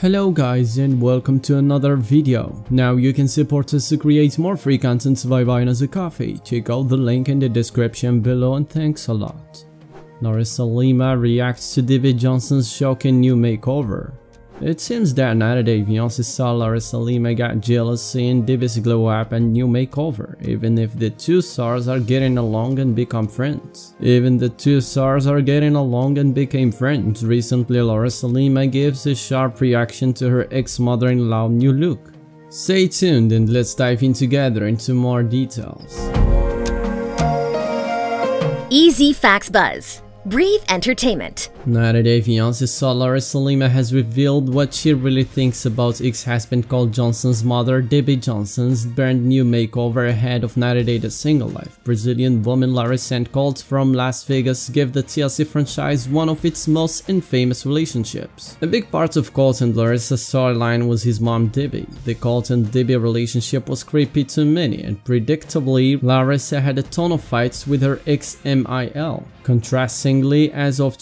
Hello guys and welcome to another video. Now you can support us to create more free content by buying us a coffee. Check out the link in the description below and thanks a lot. Larissa Lima reacts to Debbie Johnson's shocking new makeover. It seems that 90 Day Fiancé star Larissa Lima got jealous seeing Debbie's glow up and new makeover, even if the two stars are getting along and become friends. Even the two stars are getting along and became friends, recently Larissa Lima gives a sharp reaction to her ex-mother-in-law new look. Stay tuned and let's dive in together into more details. EZ Facts Buzz Breathe Entertainment. 90 Day Fiancé star Larissa Lima has revealed what she really thinks about ex-husband Colt Johnson's mother, Debbie Johnson's brand new makeover ahead of 90 Day The Single Life. Brazilian woman Larissa and Colt from Las Vegas gave the TLC franchise one of its most infamous relationships. A big part of Colt and Larissa's storyline was his mom Debbie. The Colt and Debbie relationship was creepy to many and predictably Larissa had a ton of fights with her ex-MIL. Contrastingly, as of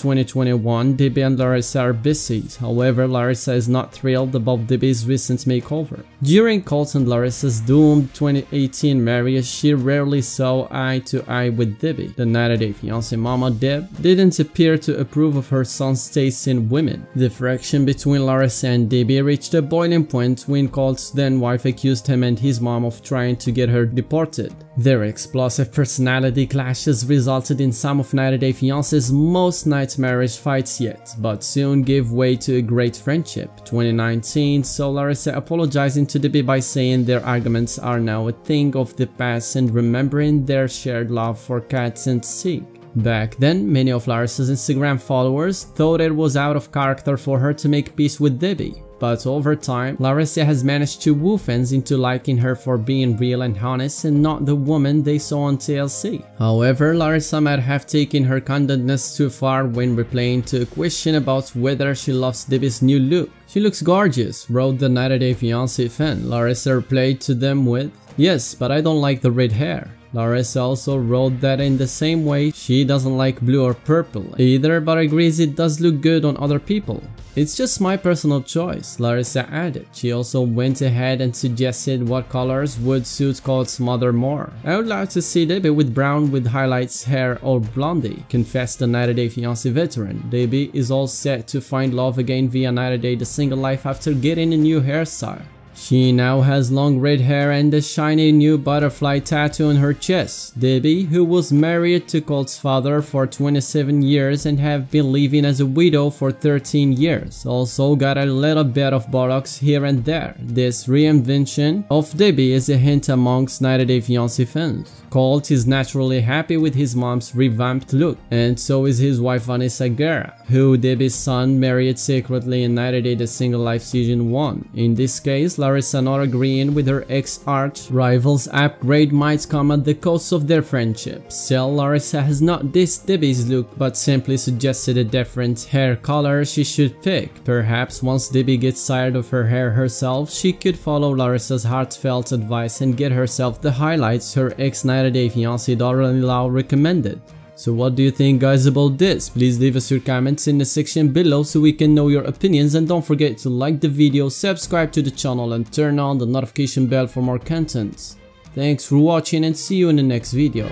2021, Debbie and Larissa are busy. However, Larissa is not thrilled about Debbie's recent makeover. During Colt and Larissa's doomed 2018 marriage, she rarely saw eye to eye with Debbie. The 90-day fiancé mama Deb didn't appear to approve of her son's taste in women. The friction between Larissa and Debbie reached a boiling point when Colt's then wife accused him and his mom of trying to get her deported. Their explosive personality clashes resulted in some of 90 Day Fiancé's most nightmarish fights yet, but soon gave way to a great friendship. 2019 saw Larissa apologizing to Debbie by saying their arguments are now a thing of the past and remembering their shared love for cats and Sig. Back then, many of Larissa's Instagram followers thought it was out of character for her to make peace with Debbie, but over time, Larissa has managed to woo fans into liking her for being real and honest and not the woman they saw on TLC. However, Larissa might have taken her candidness too far when replying to a question about whether she loves Debbie's new look. She looks gorgeous, wrote the 90 Day Fiancé fan. Larissa replied to them with, Yes, but I don't like the red hair. Larissa also wrote that in the same way she doesn't like blue or purple either but agrees it does look good on other people. It's just my personal choice, Larissa added. She also went ahead and suggested what colors would suit Colt's mother more. I would like to see Debbie with brown with highlights hair or blondie, confessed the 90 Day Fiancé veteran. Debbie is all set to find love again via 90 Day The Single Life after getting a new hairstyle. She now has long red hair and a shiny new butterfly tattoo on her chest. Debbie, who was married to Colt's father for 27 years and have been living as a widow for 13 years, also got a little bit of botox here and there. This reinvention of Debbie is a hint amongst 90 Day Fiancé fans. Colt is naturally happy with his mom's revamped look, and so is his wife Vanessa Guerra, who Debbie's son married secretly in 90 Day The Single Life Season 1. In this case, Larissa not agreeing with her ex-arch rival's upgrade might come at the cost of their friendship. Still, Larissa has not dissed Debbie's look but simply suggested a different hair color she should pick. Perhaps once Debbie gets tired of her hair herself, she could follow Larissa's heartfelt advice and get herself the highlights her ex 90 Day Fiancé daughter-in-law recommended. So what do you think guys about this? Please leave us your comments in the section below so we can know your opinions and don't forget to like the video, subscribe to the channel and turn on the notification bell for more content. Thanks for watching and see you in the next video.